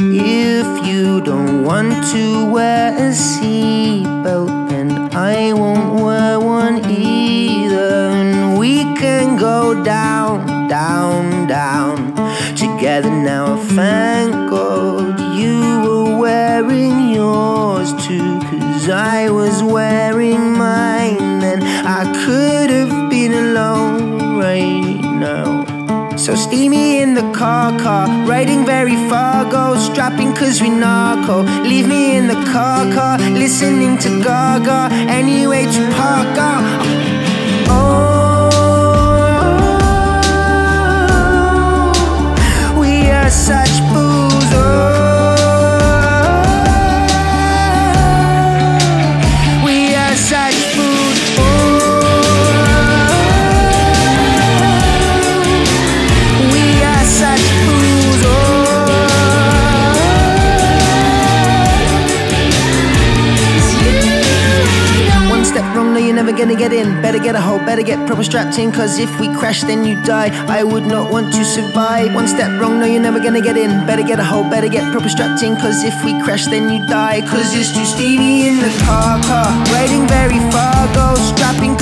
If you don't want to wear a seatbelt, then I won't wear one either. And we can go down, down, down together now. Thank So steamy in the car, car, riding very far, go strapping cause we narco. Leave me in the car, car, listening to Gaga, anyway to park never gonna get in. Better get a hold, better get proper strapped in. Cause if we crash, then you die. I would not want to survive. One step wrong, no, you're never gonna get in. Better get a hold, better get proper strapped in. Cause if we crash, then you die. Cause it's too steamy in the car, car. Riding very far, go strapping.